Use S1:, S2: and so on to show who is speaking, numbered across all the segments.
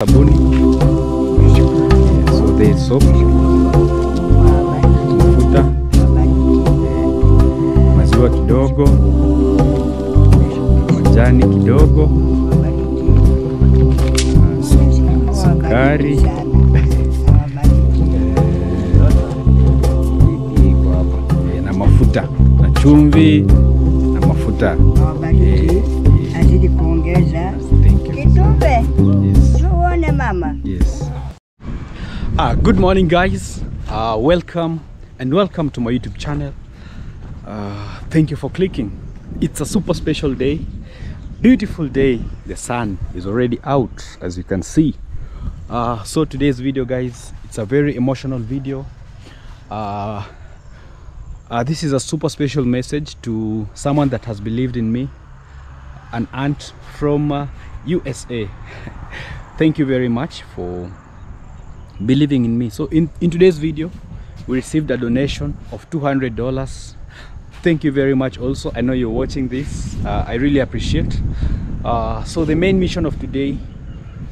S1: sabuni. So there is soap mafuta maziwa kidogo majani kidogo sukari. Na mafuta na chumvi na mafuta. Eh, Ah, good morning, guys. Uh, welcome and welcome to my YouTube channel. Uh, thank you for clicking. It's a super special day, beautiful day. The sun is already out, as you can see. Uh, so today's video, guys, it's a very emotional video. Uh, uh, this is a super special message to someone that has believed in me, an aunt from uh, USA. Thank you very much for believing in me. So in, in today's video, we received a donation of $200. Thank you very much also. I know you're watching this. Uh, I really appreciate. Uh, so the main mission of today,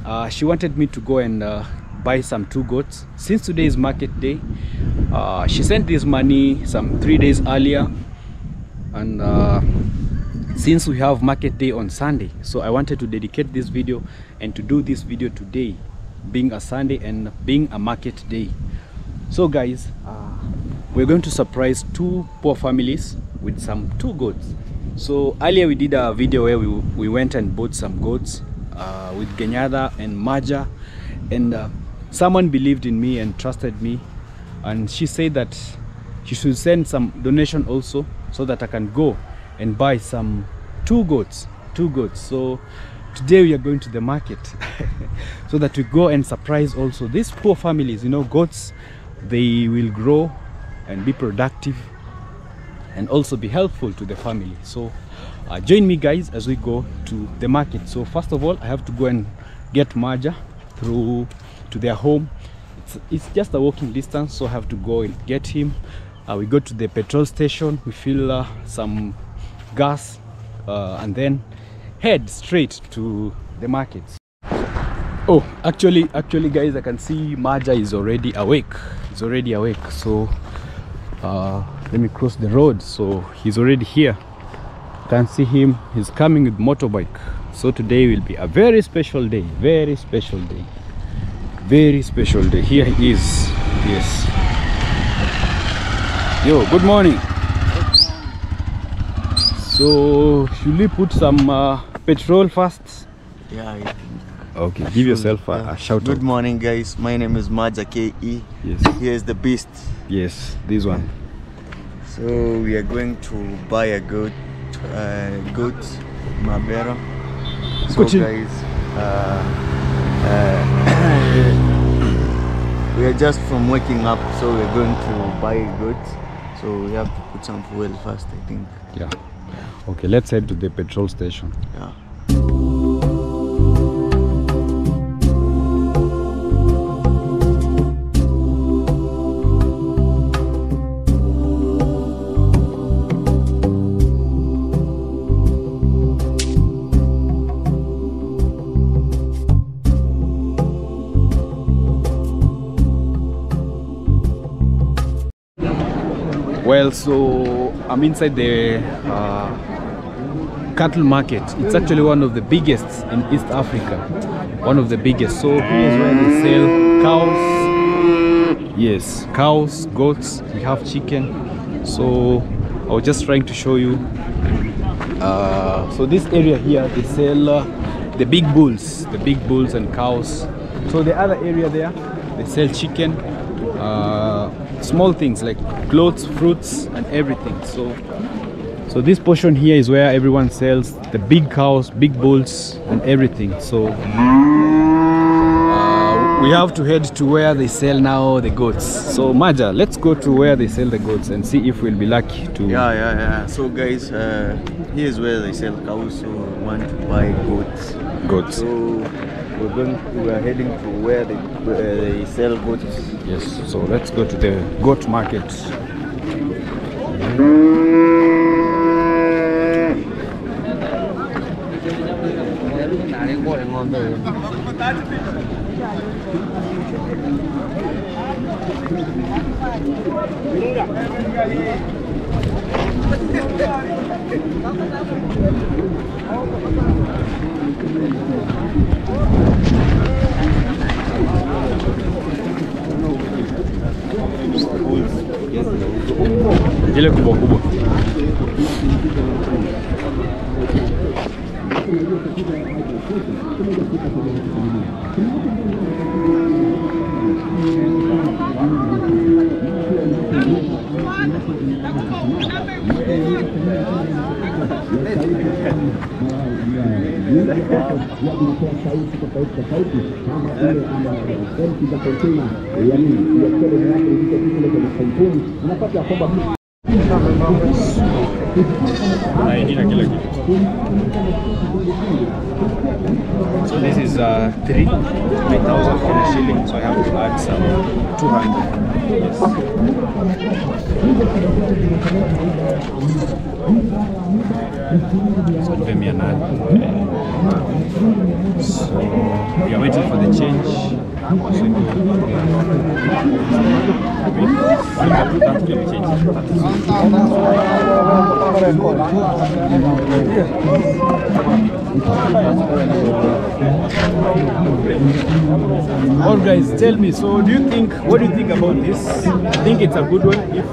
S1: uh, she wanted me to go and uh, buy some two goats. Since today is market day, uh, she sent this money some three days earlier. And uh, since we have market day on Sunday, so I wanted to dedicate this video and to do this video today, being a Sunday and being a market day. So guys, uh, we're going to surprise two poor families with some two goats. So earlier we did a video where we, we went and bought some goats uh, with Geenyada and Maja and uh, someone believed in me and trusted me and she said that she should send some donation also so that I can go and buy some two goats two goats so today we are going to the market so that we go and surprise also these poor families. You know goats they will grow and be productive and also be helpful to the family. So uh, join me guys as we go to the market. So first of all i have to go and get maja through to their home. It's, it's just a walking distance so i have to go and get him. Uh, we go to the petrol station. We fill uh, some gas uh, and then head straight to the market. Oh actually actually guys i can see maja is already awake. He's already awake so uh, let me cross the road. So he's already here. Can see him. He's coming with motorbike. So today will be a very special day very special day very special day. Here he is. Yes. Yo good morning so should we put some uh, petrol first
S2: Yeah, I think.
S1: okay give yourself a,
S2: Yeah.
S1: a shout
S2: Good
S1: out
S2: morning, guys. My name is Maja KE.
S1: yes
S2: Here's the beast.
S1: yes this one
S2: So we are going to buy a goat, uh, goat Mabera. So
S1: Kuchi.
S2: guys, uh, uh, we are just from waking up, so we're going to buy a goat. So we have to put some fuel first, I think.
S1: yeah okay let's head to the petrol station
S2: Yeah.
S1: Well, so I'm inside the uh, cattle market. It's actually one of the biggest in East Africa. One of the biggest. So here's where they sell cows. Yes, cows, goats. We have chicken. So I was just trying to show you. Uh, so this area here, they sell uh, the big bulls, the big bulls and cows. So the other area there, they sell chicken. Uh, small things like clothes, fruits, and everything. So, so this portion here is where everyone sells the big cows, big bulls, and everything. So, uh, we have to head to where they sell now the goats. So, Maja, let's go to where they sell the goats and see if we'll be lucky to.
S2: Yeah, yeah, yeah. So guys, uh, here's where they sell cows. So we want to buy goats.
S1: Goats.
S2: So we're going. We are heading to where they where they sell goats.
S1: Yes. So let's go to the goat market. Молодая. Дилек кубок, кубок. yao ya biashara
S2: tofauti tofauti kama ile ama benki za kontena, yaani biashara yake iko kule kwenye kampuni, unapata kwamba
S1: Idea, so this is uh, 3,000 shilling, so I have to add some 200. Yes. So nipe mia nane. So we are waiting for the change. All guys, tell me. So, do you think? What do you think about this? I think it's a good one if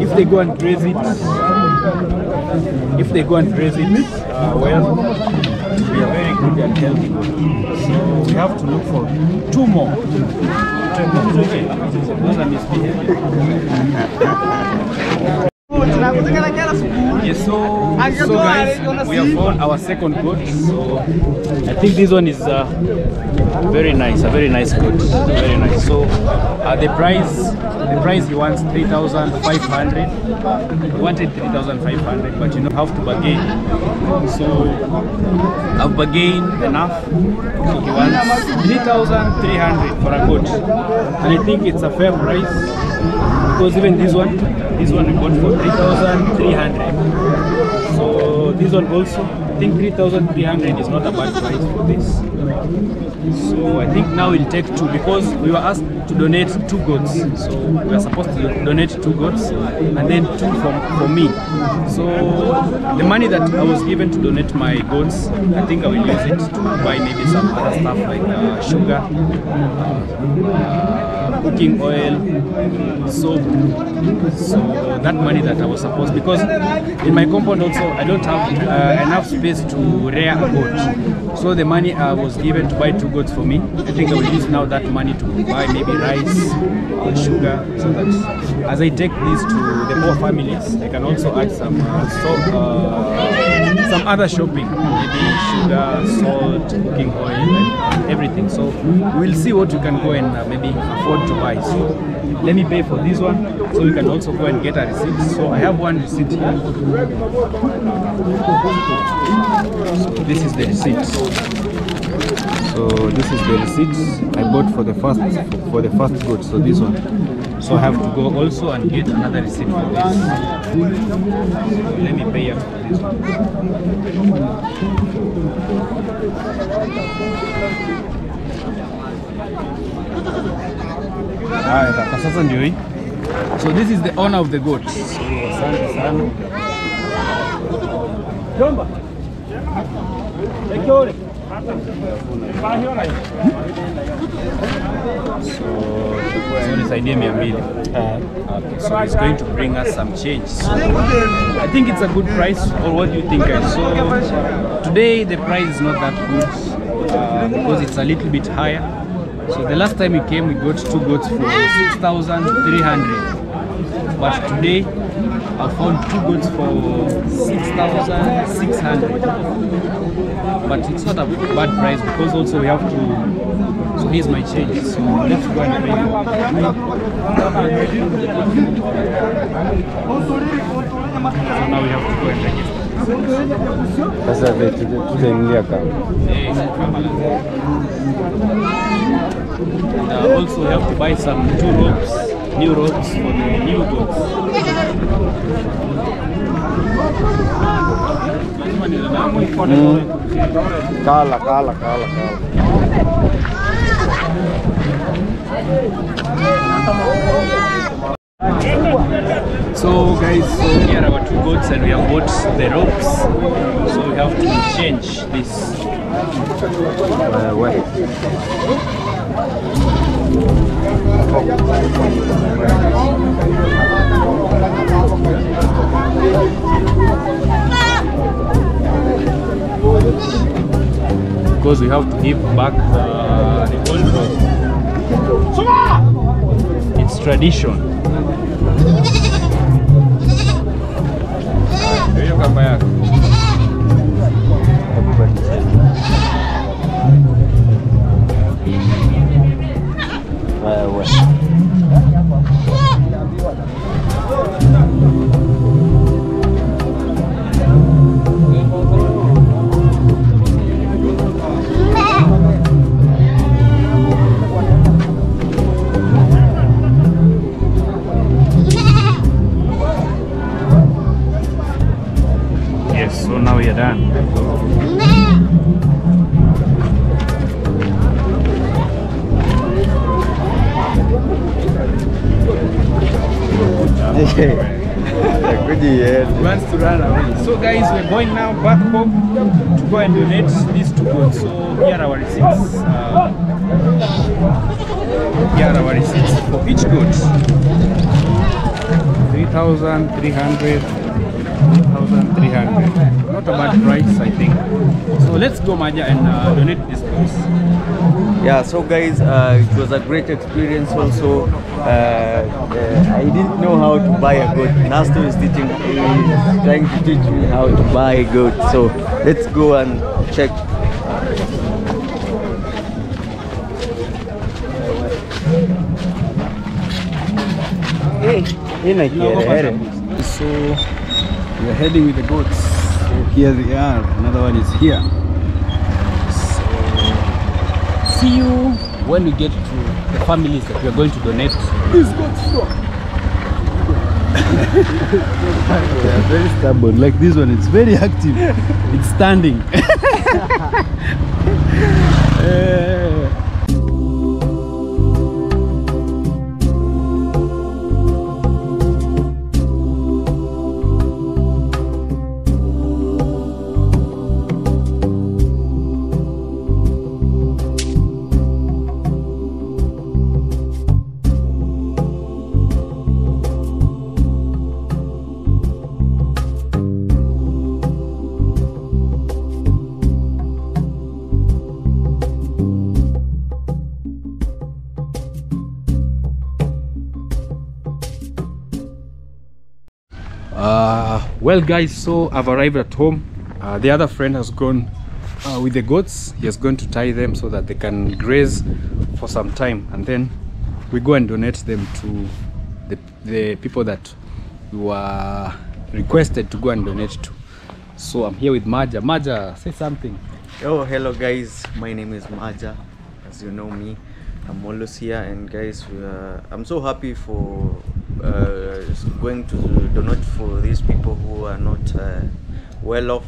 S1: if they go and raise it. If they go and raise it, uh, well, we are very So we have to look for two more. Those. Yes, so, so guys, we have found our second goat. So I think this one is uh, very nice, a very nice goat, very nice. So uh, the price, the price he wants three thousand five hundred. He wanted three thousand five hundred, but you know have to bargain. So I've bargained enough. So he wants three thousand three hundred for a goat, and I think it's a fair price because even this one, this one we bought for 3,300. One also, I think 3,300 is not a bad price for this. So I think now we'll take two because we were asked to donate two goats. So we are supposed to donate two goats and then two for, for me. So the money that I was given to donate my goats, I think I will use it to buy maybe some other stuff like uh, sugar, uh, cooking oil, soap. So that money that I was supposed because in my compound also I don't have uh, enough space to rear a goat. So the money I was given to buy two goats for me, I think I will use now that money to buy maybe rice or sugar, so that as I take these to the poor families, I can also add some uh, uh, some other shopping, maybe sugar, salt, cooking oil, and everything. So we'll see what you can go and uh, maybe afford to buy. So let me pay for this one, so we can also go and get a receipt. So I have one receipt here. So this is the receipt. So this is the receipt I bought for the first for the first good. So this one. So I have to go also and get another receipt for this. So let me pay up for this one. Haya kaka, sasa ndio hii. So this is the owner of the goat. So asante sana. Jomba. Ekore. So, so nisaidie mia mbili. So he's going to bring us some change. So I think it's a good price, or what do you think? guys? So today the price is not that good uh, because it's a little bit higher. So the last time we came, we got two goats for six thousand three hundred. But today, I found two goats for six thousand six hundred. But it's not a bad price because also we have to. So here's my change. So let's go and pay. So now we have to go and register.
S3: Sasa tutaingia kama
S1: Eh, And uh, also have to buy some two ropes, new roads for the new dogs. Mm.
S3: Kala, kala, kala, kala.
S1: So guys, so here are our two goats and we have bought the ropes. So we have to change this.
S3: Uh, where?
S1: Because we have to give back uh, the old rope. It's tradition. Hiyo kamba so now we are wants to run away. So guys, we're going now back home to go and donate these two goats. So here are our receipts. Uh, here are our receipts for each goat. 3,300, 3,300. Not a bad price, I think. So let's go, Maja, and uh, donate this goats.
S2: Yeah, so guys, uh, it was a great experience also. Uh, uh, I didn't know how to buy a goat. Nasto is teaching, is trying to teach me how to buy a goat. So let's go and check.
S3: Kiherehere.
S1: So we're heading with the goats. Here they are. Another one is here. So see you when we get to the families that we are going to donate these goats from.
S3: They are very stubborn. Like this one, it's very active.
S1: It's standing. Uh, well, guys, so I've arrived at home. Uh, the other friend has gone uh, with the goats. He has gone to tie them so that they can graze for some time, and then we go and donate them to the, the people that we were requested to go and donate to. So I'm here with Maja. Maja, say something.
S2: Oh, hello guys. My name is Maja. As you know me, I'm always here. And guys, are, I'm so happy for going to donate for these people who are not uh, well off.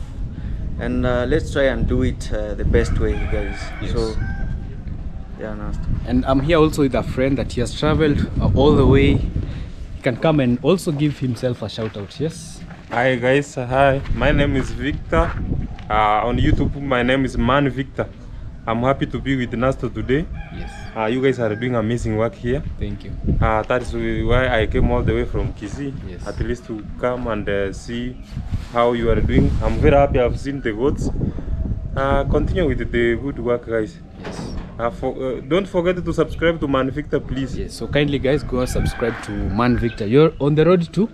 S2: And uh, let's try and do it uh, the best way, guys.
S1: Yes.
S2: So, yeah, Nasto.
S1: And I'm here also with a friend that he has traveled uh, all the way. He can come and also give himself a shout out. Yes.
S4: Hi guys, hi. My name is Victor. Uh, on YouTube, my name is Man Victor. I'm happy to be with Nasto today.
S1: Yes.
S4: Uh, you guys are doing amazing work here.
S1: Thank you.
S4: Uh, that is why I came all the way from Kisii,
S1: Yes.
S4: at least to come and uh, see how you are doing. I'm very happy I've seen the goats. Uh, continue with the good work, guys.
S1: Yes.
S4: Uh, for, uh, don't forget to subscribe to Man Victor, please.
S1: Yes. So kindly, guys, go and subscribe to Man Victor. You're on the road to.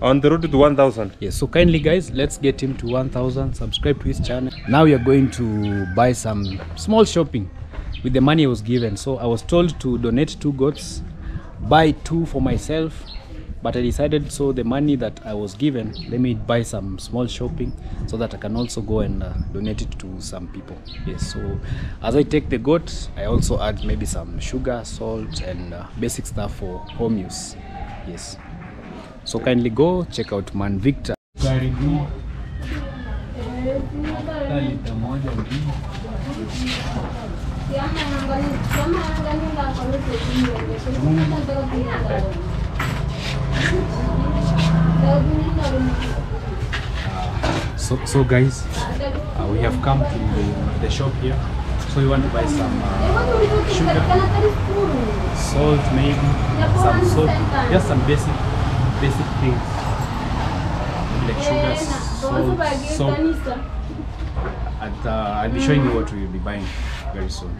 S4: On the road to 1000.
S1: Yes. So kindly, guys, let's get him to 1,000. Subscribe to his channel. Now we are going to buy some small shopping with the money I was given. So I was told to donate two goats, buy two for myself. But I decided so the money that I was given, let me buy some small shopping so that I can also go and uh, donate it to some people. Yes. So as I take the goat, I also add maybe some sugar, salt, and uh, basic stuff for home use. Yes. So kindly go check out Man Victor. So, so guys, uh, we have come to the, the shop here. So we want to buy some uh, sugar, salt, maybe some soap, just some basic, basic things like sugar, salt, soap. And uh, I'll be showing you what we will be buying very soon.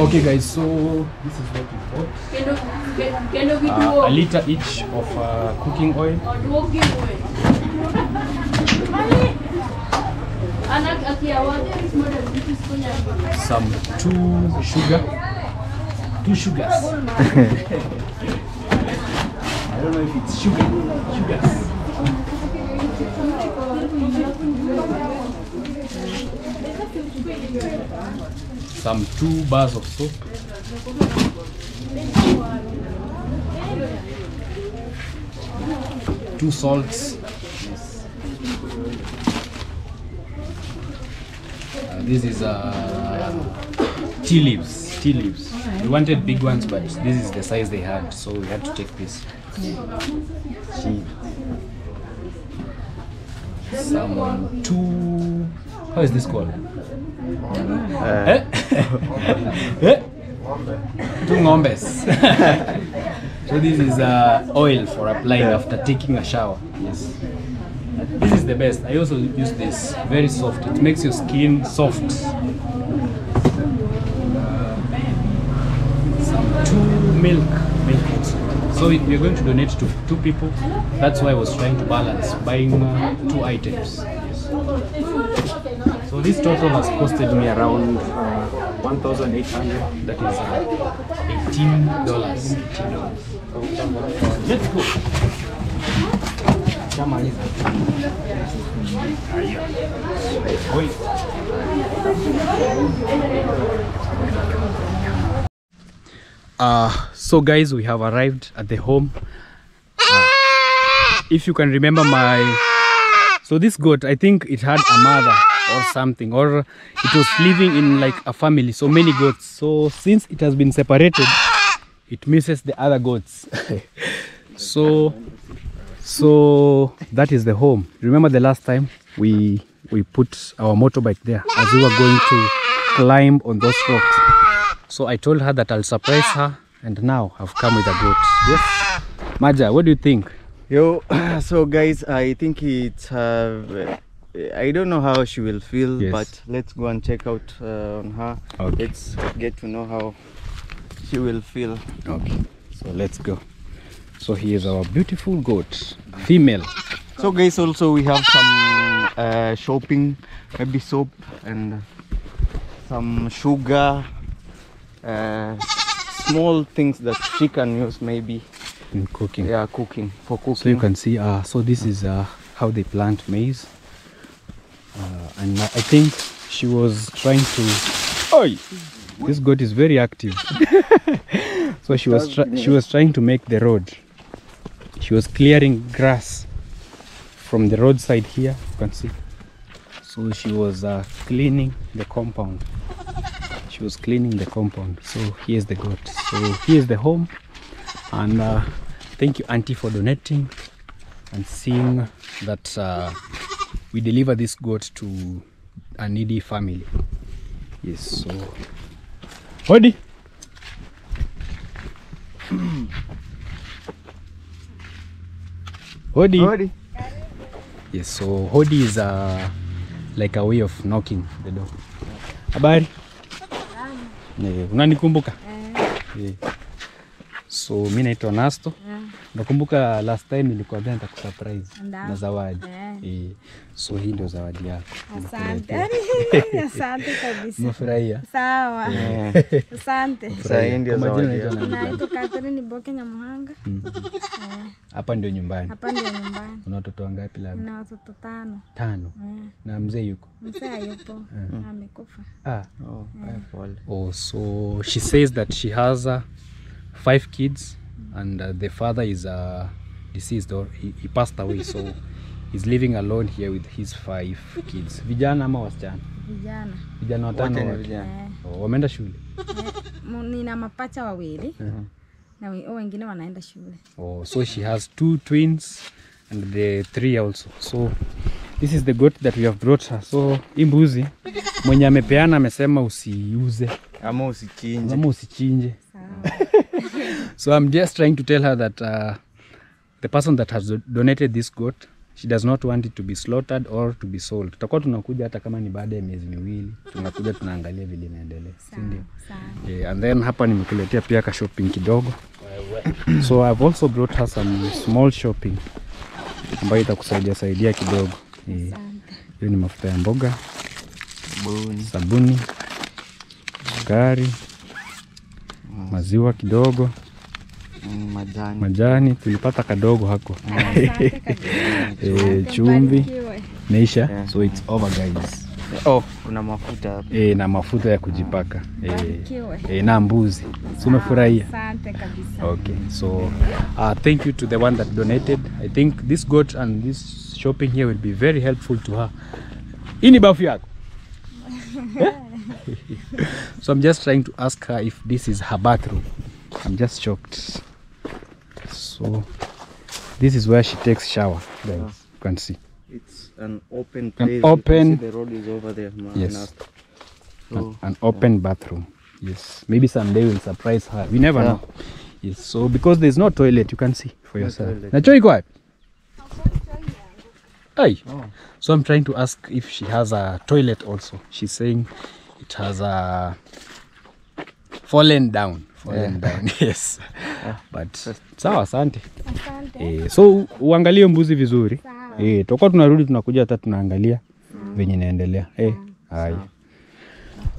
S1: Okay, guys. So this is what we bought. Uh, a liter each of uh, cooking oil. some two sugar two sugars I don't know if it's sugar sugars some two bars of soap two salts Uh, this is uh, tea leaves. Tea leaves. We wanted big ones, but this is the size they had, so we had to take this. Some two. How is this called? Eh? Eh? two ngombes. so this is uh, oil for applying after taking a shower. Yes. This is the best. I also use this. Very soft. It makes your skin soft. Uh, some two milk. Milk also. So we we are going to donate to two people. That's why I was trying to balance buying uh, two items. So this total has costed me around uh, 1,800. That is uh, 18 dollars. 18 dollars. Let's go. Oi. Uh, so guys, we have arrived at the home. Uh, if you can remember my, so this goat, I think it had a mother or something, or it was living in like a family, so many goats. So since it has been separated, it misses the other goats. so so that is the home. Remember the last time we we put our motorbike there as we were going to climb on those rocks. So I told her that I'll surprise her, and now I've come with a goat. Yes, Maja, what do you think?
S2: Yo, so guys, I think it's. Uh, I don't know how she will feel,
S1: Yes.
S2: but let's go and check out uh, on her.
S1: Okay.
S2: Let's get to know how she will feel.
S1: Okay, so let's go. So here is our beautiful goat, female.
S2: So guys, also we have some uh, shopping, maybe soap and some sugar, uh, small things that she can use maybe.
S1: in cooking.
S2: Yeah, cooking for cooking.
S1: So you can see, uh, so this is uh, how they plant maize. Uh, and I think she was trying to. Oi! This goat is very active. so she was she was trying to make the road. She was clearing grass from the roadside here. You can see. So she was uh, cleaning the compound. She was cleaning the compound. So here's the goat. So here's the home. And uh, thank you, Auntie, for donating and seeing that uh, we deliver this goat to a needy family. Yes, so. Hodi! Hodi!
S2: Hodi.
S1: Yes, so Hodi is a like a way of knocking the door. Habari? kumbuka? unanikumbuka? Eh. So mi naitwa Nasto. Yeah. Nakumbuka last time nilikwambia nitakusurprise
S5: kusurprise
S1: na zawadi.
S5: Yeah.
S1: E, So hii ndio zawadi yako.
S5: Asante. Asante kabisa.
S1: Umefurahia?
S5: Sawa.
S2: Yeah.
S5: Asante.
S2: Sasa hii ndio zawadi
S1: naitwa
S2: yako.
S5: Naitwa Catherine Boke Nyamuhanga.
S1: Hapa ndio nyumbani.
S5: Hapa ndio nyumbani.
S1: Una watoto wangapi labda?
S5: Na watoto tano.
S1: Tano.
S5: Yeah.
S1: Na mzee yuko?
S5: Mzee hayupo. Amekufa.
S1: Ah.
S2: Oh, pole.
S1: Oh, so she says that she has uh, five kids and uh, the father is uh, deceased or he, he passed away so he's living alone here with his five kids. Vijana ama wasichana?
S5: Vijana.
S1: Vijana watano
S2: ni
S1: wote.
S2: vijana.
S5: Eh,
S1: Oh, wameenda shule.
S5: Yeah. nina mapacha wawili. na -huh. Na wengine wanaenda shule.
S1: Oh, so she has two twins and the three also. So this is the goat that we have brought her. So hii mbuzi mwenye amepeana amesema usiuze
S2: ama usichinje
S1: ama usichinje.
S5: Sawa.
S1: So I'm just trying to tell her that uh, the person that has donated this goat she does not want it to be slaughtered or to be sold. Tutakuwa tunakuja hata kama ni baada ya miezi miwili, tunakuja tunaangalia vile inaendelea, si ndio? Yeah, and then hapa nimekuletea pia ka shopping kidogo. So I've also brought her some small shopping ambayo itakusaidia saidia kidogo. Yeah. Hiyo ni mafuta ya mboga, sabuni, sukari, maziwa kidogo,
S2: Mm, majani.
S1: majani tulipata kadogo hako.
S5: Mm. kabisa.
S1: e, chumvi. Meisha?
S2: Yeah.
S1: so it's over guys.
S2: Oh kuna mafuta hapa.
S1: E, na mafuta ya kujipaka. E, e, na mbuzi. Si umefurahia?
S5: Asante kabisa.
S1: okay so uh, thank you to the one that donated. I think this goat and this shopping here will be very helpful to her. Hii ni bafu yako. Eh? so i'm just trying to ask her if this is her bathroom. I'm just shocked. So this is where she takes shower guys. Ah. You can see.
S2: It's an open place. You
S1: open-
S2: the road is over there ma-
S1: Yes.
S2: na-
S1: an, an open bathroom. Yes. Maybe someday we'll surprise her. We never
S2: Yeah.
S1: know. Yes. So because there's no toilet you can see for
S2: No
S1: yourself.
S2: toilet.
S1: na choo iko wapi
S2: Oh.
S1: so i'm trying to ask if she has a toilet also. She's saying it has a fallen down. Fallen down yes. But sawa asante.
S5: Asante.
S1: eh, so uangalie mbuzi vizuri.
S5: Sawa.
S1: eh, tutakuwa tunarudi tunakuja hata tunaangalia mm. venye inaendelea. Eh, hai.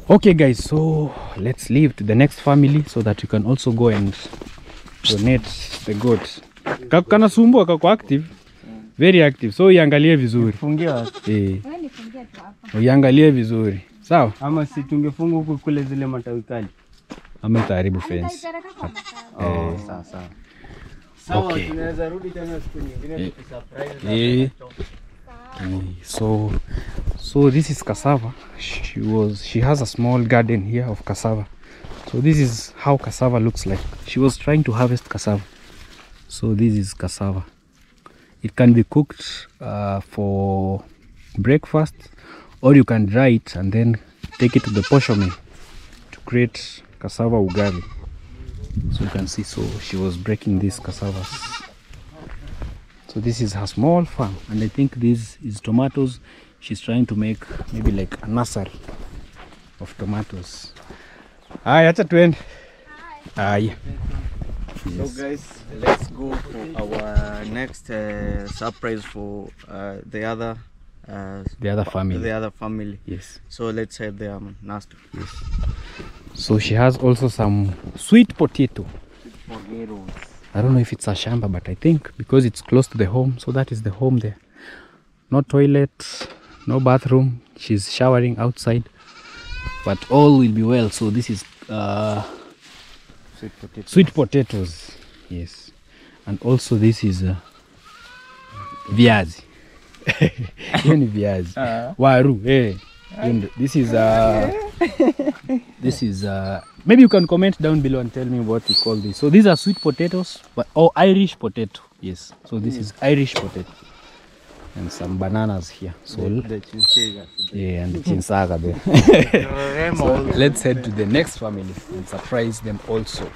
S1: Okay guys so let's leave to the next family so that you can also go and donate the goat. Ka- kanasumbua kako active. Very active. So iangalie vizuri.
S3: Iangalie
S1: eh, vizuri sawa.
S3: Ama si tungefunga huku kule zile matawi kali.
S1: Ama itaharibu fence. Eh,
S2: sawa sawa
S3: sawa.
S1: Okay.
S3: tunaweza rudi tena siku nyingine
S1: eh, eh, so so this is cassava. She was she has a small garden here of cassava. So this is how cassava looks like. She was trying to harvest cassava. So this is cassava. It can be cooked uh, for breakfast or you can dry it and then take it to the posho mill to create cassava ugali. So you can see so she was breaking these cassavas. So this is her small farm and i think this is tomatoes. She's trying to make maybe like a nursery of tomatoes. Haya acha tuende haya
S2: So guys, let's go for our next uh, surprise for uh, the other uh,
S1: the other family.
S2: the other family.
S1: yes.
S2: So let's head there, man. Nasto.
S1: so she has also some sweet potato. I don't know if it's a shamba but i think because it's close to the home so that is the home there. No toilet no bathroom. She's showering outside. But all will be well. So this is uh,
S2: Sweet potato.
S1: sweet potatoes. Yes. And also this is uh, viazi hiyo ni viazi. Waru eh. Ndo- this is uh, this is uh, maybe you can comment down below and tell me what you call this. So these are sweet potatoes but or irish potato. Yes. So this is irish potato. And some bananas here. So
S2: The chinchilla.
S1: yeah and the chinsaga there. So let's head to the next family and surprise them also.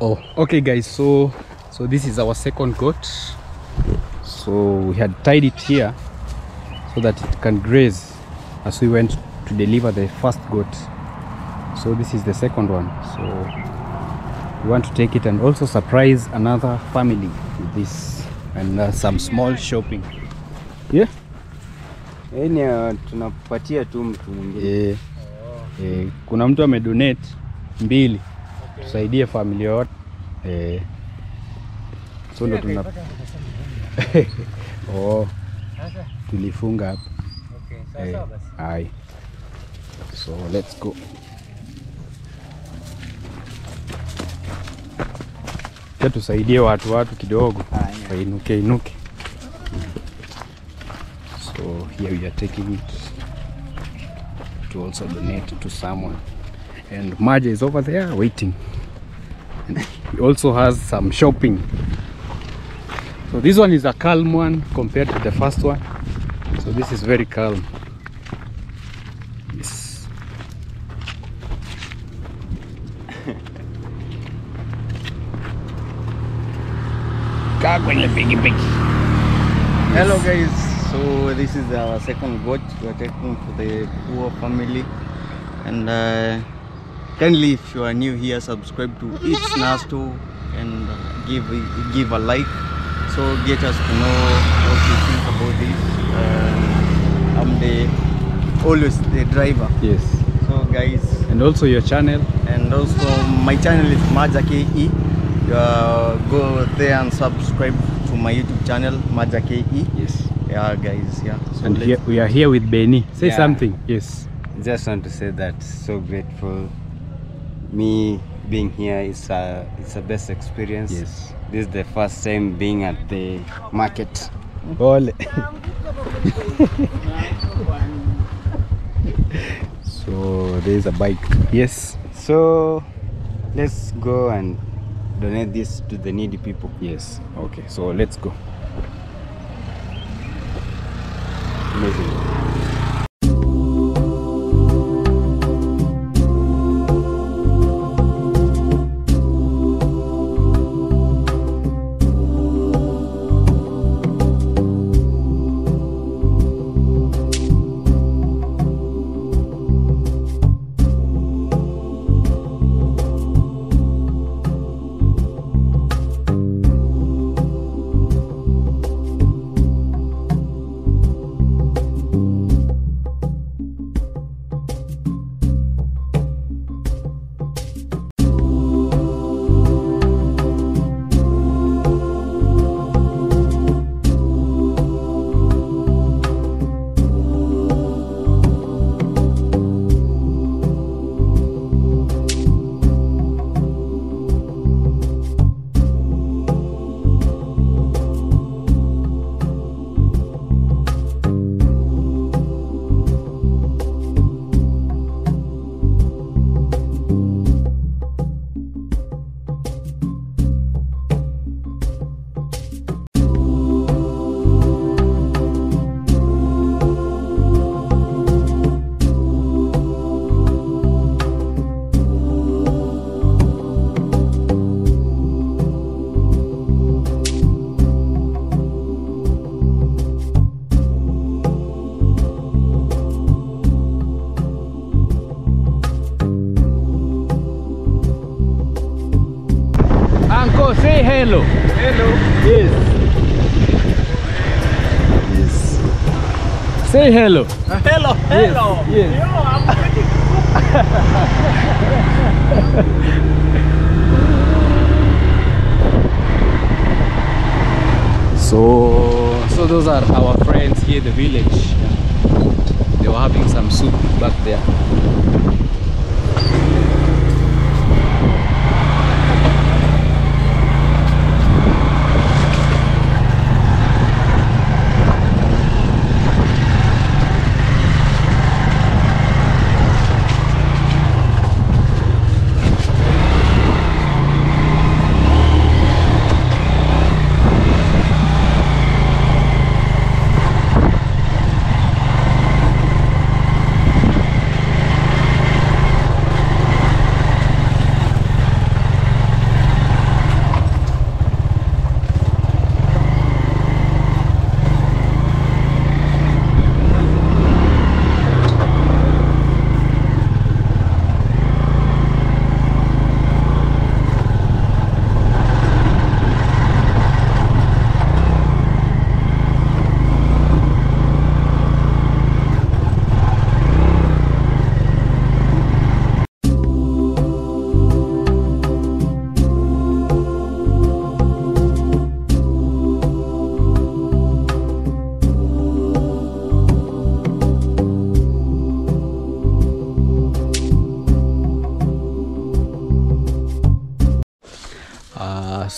S1: Oh okay guys. So so this is our second goat so we had tied it here so that it can graze as we went to deliver the first goat. So this is the second one. So we want to take it and also surprise another family with this and uh, some small shopping. Yeah.
S3: Yani uh, tunapatia tu mtu mwingine.
S1: Eh, eh, kuna mtu amedonate mbili. Tusaidie familia yote. Eh, so ndo tuna oh, tulifunga hapa eh, Hai. so let's go cha tusaidie watu watu kidogo wainuke inuke so here we are taking it to also donate to someone. And Maja is over there waiting. He also has some shopping. So this one is a calm one compared to the first one. So this is very calm. Yes. Kaa kwenye pikipiki.
S2: Hello guys, so this is our second goat we are taking for the poor family and uh, kindly if you are new here subscribe to It's Nasto and uh, give give a like so get us to know what you think about this. Uh, I'm the always the driver.
S1: Yes.
S2: So guys
S1: And also your channel.
S2: and also my channel is Maja KE. Uh, go there and subscribe to my YouTube channel Maja KE.
S1: Yes.
S2: Yeah, guys. Yeah. So
S1: And here, we are here with Benny. Say
S6: Yeah.
S1: something. Yes.
S6: Just want to say that so grateful. Me being here is a it's a best experience.
S1: Yes.
S6: This is the first time being at the market.
S1: Ole. so there's a bike. Yes.
S6: So let's go and donate this to the needy people.
S1: Yes. Okay. So let's go.
S6: Amazing.
S1: Say hello. hello. Hello. Yes. so, so those are our friends here in the village. They were having some soup back there.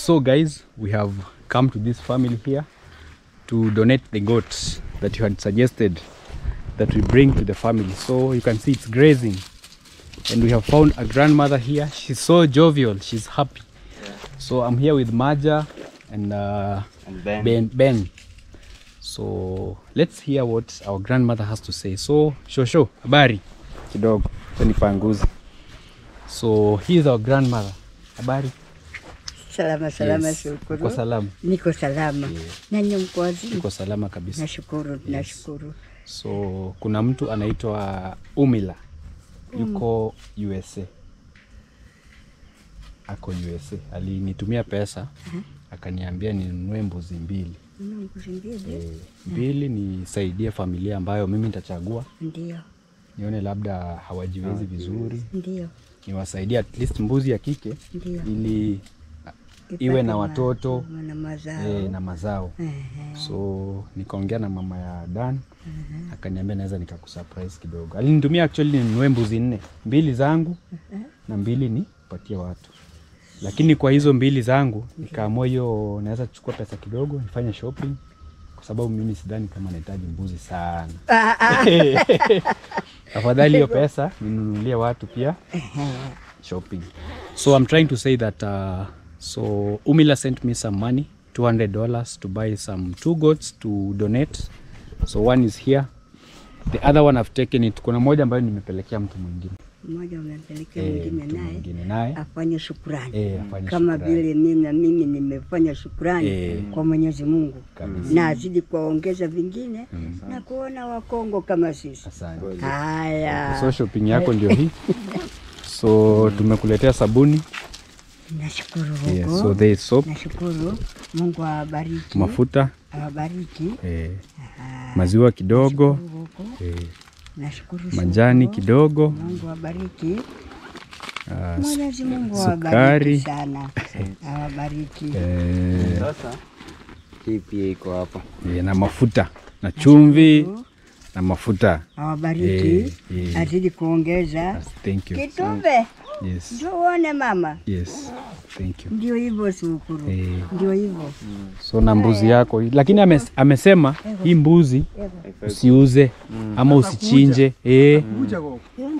S1: So guys we have come to this family here to donate the goats that you had suggested that we bring to the family so you can see it's grazing and we have found a grandmother here she's so jovial she's happy So I'm here with Maja and, uh,
S6: And Ben.
S1: ben. Ben. So let's hear what our grandmother has to say. So Shosho, habari kidogo. So he our grandmother. Habari?
S7: Salama salama,
S1: Yes.
S7: shukuru.
S1: Uko salama?
S7: Niko salama. Nanyi mko wazima?
S1: Niko salama kabisa.
S7: Nashukuru, yes. nashukuru.
S1: So kuna mtu anaitwa Umila yuko USA, ako USA. Alinitumia pesa akaniambia ninunue mbuzi mbili
S7: Mimi mbili.
S1: Eh, mbili nisaidie familia ambayo mimi nitachagua,
S7: Ndio,
S1: nione labda hawajiwezi vizuri,
S7: ndio,
S1: niwasaidie at least mbuzi ya kike
S7: ndio.
S1: ili iwe na
S7: ma-
S1: watoto
S7: na mazao.
S1: e, na mazao.
S7: Uh -huh.
S1: So nikaongea na mama ya Dan uh -huh. akaniambia naweza nikakusurprise kidogo. Alinitumia actually ninunue mbuzi nne, mbili zangu uh -huh. na mbili nipatie watu, lakini kwa hizo mbili zangu nikaamua hiyo naweza chukua pesa kidogo nifanye shopping, kwa sababu mimi sidhani kama nahitaji mbuzi sana.
S7: Ah, ah.
S1: Afadhali hiyo pesa ninunulie watu pia shopping. So I'm trying to say that uh, so Umila sent me some money, $200 to buy some two goats to donate. So one is here. The other one I've taken it. Kuna moja ambayo nimepelekea mtu mwingine.
S7: Mmoja umempelekea
S1: Eh,
S7: mwingine
S1: mtu
S7: naye afanye shukrani
S1: Eh,
S7: kama
S1: shukrani.
S7: vile mimi na mimi nimefanya shukurani
S1: Eh.
S7: kwa Mwenyezi Mungu
S1: Kabisa.
S7: na azidi kuwaongeza vingine na kuona Wakongo kama sisi. Haya,
S1: So shopping yako ndio hii. So tumekuletea sabuni.
S7: Nashukuru
S1: Yeah,
S7: huko
S1: so there is soap,
S7: nashukuru. Mungu awabariki,
S1: mafuta,
S7: awabariki.
S1: Eh, maziwa kidogo, eh,
S7: nashukuru
S1: majani kidogo,
S7: Mungu awabariki,
S1: ah,
S7: Mwenyezi Mungu awabariki sana, awabariki.
S1: eh,
S6: Sasa hii pia iko hapa.
S1: Yeah, na mafuta. Na chumvi. Na mafuta.
S7: awabariki.
S1: Eh, eh.
S7: azidi kuongeza.
S1: Thank you.
S7: kitumbe
S1: Yes.
S7: ndio uone mama
S1: Yes. Thank you.
S7: ndio hivyo sukuru
S1: Eh.
S7: ndio hivyo
S1: So na mbuzi yako, lakini ames, amesema hii mbuzi usiuze ama usichinje. Eh.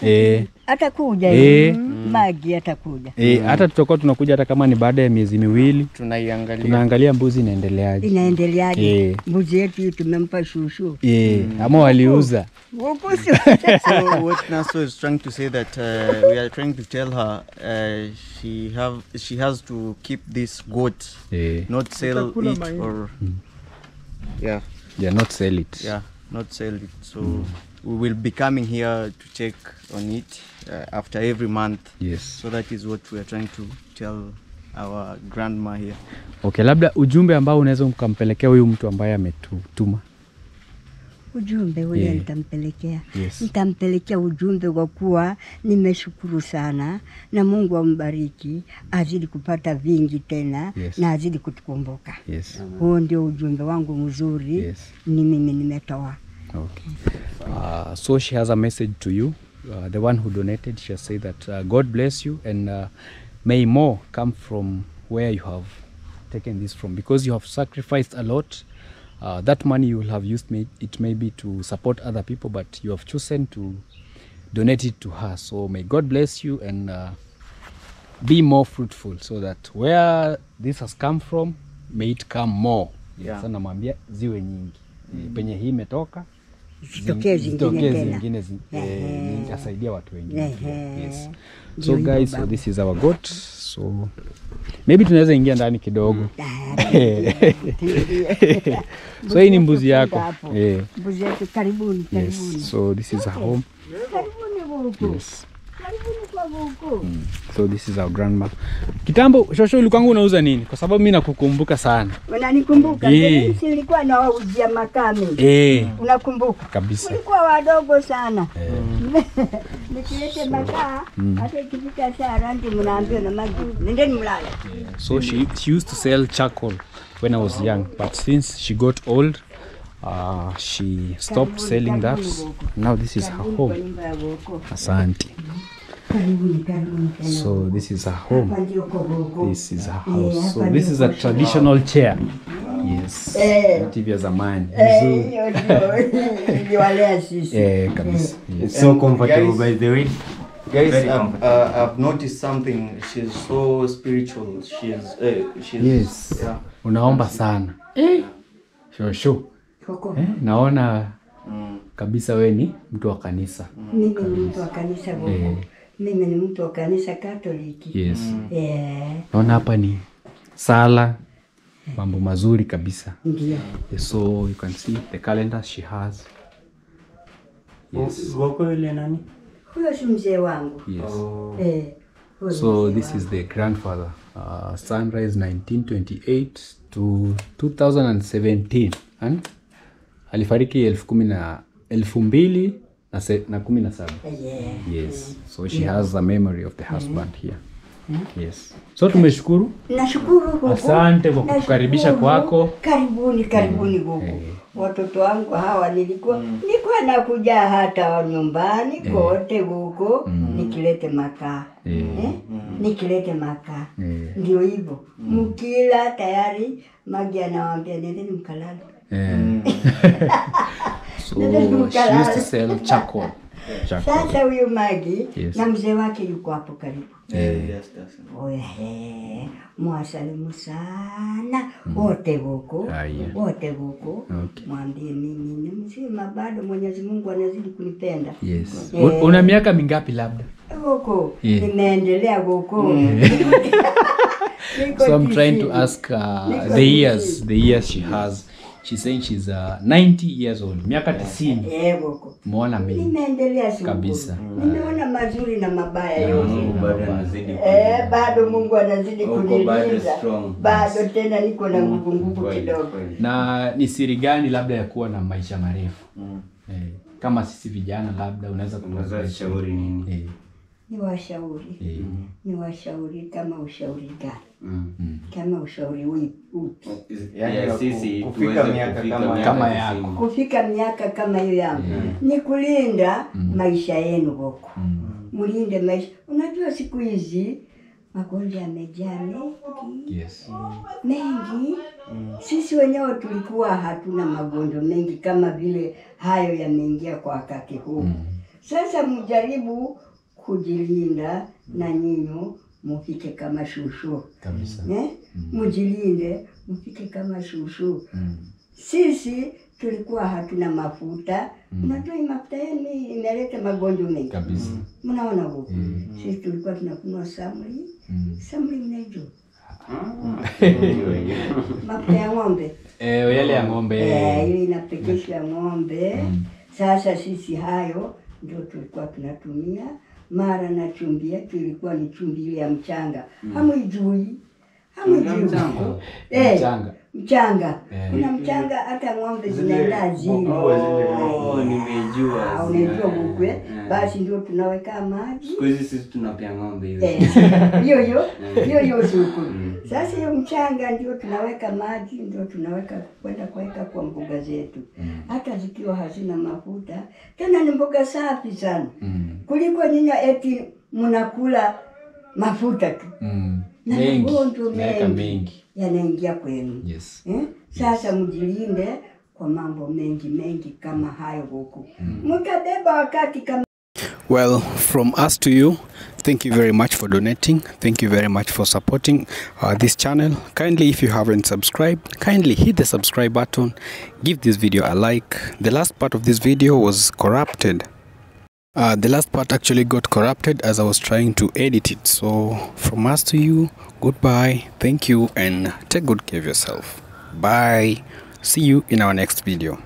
S1: Eh.
S7: Atakuja
S1: e.
S7: mm. magi atakuja
S1: Eh, hata tutakuwa tunakuja hata kama ni baada ya miezi miwili
S2: tunaiangalia
S1: tunaangalia mbuzi inaendeleaje.
S7: inaendeleaje
S1: e.
S7: mbuzi yetu hii tumempa shushu
S1: Eh, ama waliuza.
S2: so what Naso is trying to say that uh, we are trying to tell her uh, she have she has to keep this goat,
S1: e.
S2: not sell it or yeah
S1: yeah, not sell it.
S2: yeah not sell it. So we will be coming here to check on it uh, after every month.
S1: Yes.
S2: So that is what we are trying to tell our grandma here.
S1: Okay, labda ujumbe ambao unaweza ukampelekea huyu mtu ambaye ametutuma.
S7: ujumbe ule
S1: Yeah.
S7: nitampelekea
S1: Yes.
S7: nitampelekea ujumbe kwa kuwa nimeshukuru sana na Mungu ambariki azidi kupata vingi tena
S1: Yes.
S7: na azidi kutukumbuka
S1: Yes.
S7: huo ndio ujumbe wangu mzuri
S1: Yes.
S7: ni mimi nimetoa
S1: Okay. Uh, so she has a message to you. Uh, the one who donated, she has said that uh, God bless you and uh, may more come from where you have taken this from because you have sacrificed a lot. Uh, that money you will have used may, it may be to support other people, but you have chosen to donate it to her. So may God bless you and uh, be more fruitful so that where this has come from may it come more.
S2: Yeah.
S1: Sasa namwambia ziwe nyingi. Eh, Penye hii imetoka
S7: Zitokee zingine
S1: asaidia
S7: tena.
S1: zingine zi- eh, watu wengine. Yes. So guys so this is our goat. So maybe tunaweza ingia ndani kidogo. So hii ni mbuzi yako. eh,
S7: mbuzi yetu karibuni karibuni.
S1: Yes so this is our home.
S7: Karibuni
S1: yes
S7: vuku
S1: so this is our grandma. Kitambo shosho ulikwangu unauza nini? Kwa sababu mi nakukumbuka sana.
S7: Unanikumbuka?
S1: Eh.
S7: Si nilikuwa nawauzia makami
S1: eh,
S7: unakumbuka?
S1: Kabisa.
S7: Ulikuwa wadogo sana. Nikilete makaa hata ikifika saa randi mnaambia na maji nendeni mlale.
S1: So she, she used to sell charcoal when I was young, but since she got old, uh, she stopped selling that. Now this is her home. Asante. So this is her home. This is her
S7: Eh,
S1: house. So this is a traditional chair. Yes.
S7: tv
S1: Viti vya zamani. Kabisa.
S6: So comfortable by the way.
S2: Guys,
S6: Very
S2: I've, uh, I've noticed something. She's so spiritual. She's, uh, she's
S1: Yes.
S2: yeah.
S1: Unaomba sana. Eh. Sure,
S7: Koko.
S1: Eh, naona
S2: Mm.
S1: kabisa we ni mtu wa kanisa.
S7: Mimi ni mtu wa kanisa Bwana.
S1: Eh.
S7: Mimi ni mtu wa kanisa Katoliki.
S1: Yes.
S7: Eh,
S1: Naona hapa ni sala, mambo mazuri kabisa.
S7: ndio.
S1: Yes, so you can see the calendar she has. Yes.
S6: Wako yule nani?
S7: Huyo si mzee wangu.
S1: Yes.
S7: Oh. Eh.
S1: So this is the grandfather. Uh, sunrise 1928 to 2017. And alifariki elfu kumi na elfu mbili na, se, na kumi na saba.
S7: Yeah.
S1: Yes. So she yeah. has a memory of the husband here. Yes. So tumeshukuru.
S7: Nashukuru huko.
S1: Asante kwa
S7: kukaribisha
S1: kwako.
S7: Karibuni, karibuni huko.
S1: Hey.
S7: Watoto wangu hawa nilikuwa nilikuwa nakuja hata nyumbani kote huko nikilete makaa
S1: Eh.
S7: eh? nikilete makaa
S1: hey.
S7: ndio hivyo mkila tayari Magi anawaambia nendeni mkalale.
S1: Eh. so she used to sell charcoal. Charcoal.
S7: Sasa huyu Magi
S1: Yes.
S7: na mzee wake yuko hapo karibu.
S2: Yes, yes.
S7: Mwasalimu sana wote huku
S1: Ah, yeah.
S7: wote huko
S1: Okay.
S7: mwambie mimi ni mzima bado Mwenyezi Mungu anazidi kunipenda
S1: Yes.
S7: Eh.
S1: Una miaka mingapi labda?
S7: huko
S1: Yeah.
S7: nimeendelea huku mm.
S1: So I'm trying to ask uh, the years, the years she has. She's saying she's uh, 90 years old. Miaka 90.
S7: Eh, huko
S1: Umeona mimi.
S7: nimeendelea shughuli.
S1: Kabisa.
S7: nimeona mazuri na mabaya yote
S6: Mungu bado anazidi
S7: Eh, bado Mungu anazidi kunilinda
S6: strong.
S7: bado tena niko na nguvu nguvu
S6: Kweli,
S7: kidogo.
S1: Na ni siri gani labda ya kuwa na maisha marefu? Eh, kama sisi vijana labda unaweza
S6: shauri nini?
S1: Eh,
S7: ni washauri
S1: eh,
S7: ni washauri kama ushauri gani
S6: Mm.
S7: kama ushauri upi?
S2: Yani
S6: sisi
S2: kufika miaka kama-
S1: Kama yako.
S7: kufika miaka kama hiyo yangu ni kulinda maisha yenu huko.
S1: Mm,
S7: mlinde maisha. Unajua siku hizi magonjwa yamejaa mengi.
S1: Yes.
S7: mengi. Sisi wenyewe tulikuwa hatuna magonjwa mengi kama vile hayo yameingia kwa wakati huu. Sasa mjaribu kujilinda na nyinyi mufike kama shushu
S1: Kabisa.
S7: eh? mufike mfike kama shushu
S1: Mm.
S7: sisi tulikuwa hatuna mafuta unajua mm. mafuta yenu inaleta magonjwa mengi
S1: Kabisa.
S7: mnaona huku sisi tulikuwa tunakunua samli
S1: Mm.
S7: samli mnaijua mafuta ya ng'ombe
S1: Eh, yale ya ng'ombe.
S7: Eh, ile inapekesha ng'ombe. Sasa sisi hayo ndio tulikuwa tunatumia, mara na chumbi yetu ilikuwa ni chumvi ile ya mchanga. mm. Hamwijui, hamwijui
S6: mchanga?
S7: Eh,
S1: Mchanga.
S7: mchanga.
S1: Eh.
S7: Kuna mchanga hata ng'ombe zinaenda zile.
S6: Oh, nimejua.
S7: Ah, Unaijua bukwe,
S6: Eh.
S7: Basi ndio tunaweka maji
S6: Siku hizi sisi tunapia ng'ombe hiyo.
S7: Eh, hiyo hiyo hiyo hiyo suku. Sasa hiyo mchanga ndio tunaweka maji, ndio tunaweka kwenda kuweka kwa mboga zetu, hata zikiwa hazina mafuta. Tena ni mboga safi sana
S1: Mm.
S7: kuliko nyinyi eti mnakula mafuta tu
S1: Mm.
S7: na magonjwa
S1: mengi
S7: yanaingia kwenu
S1: Yes.
S7: eh? Sasa mjilinde kwa mambo mengi mengi kama hayo huku, mtabeba wakati kama
S1: Well, from us to you, thank you very much for donating. Thank you very much for supporting uh, this channel. Kindly, if you haven't subscribed, kindly hit the subscribe button. Give this video a like. The last part of this video was corrupted. Uh, the last part actually got corrupted as I was trying to edit it. So, from us to you, goodbye. Thank you and take good care of yourself. Bye. See you in our next video.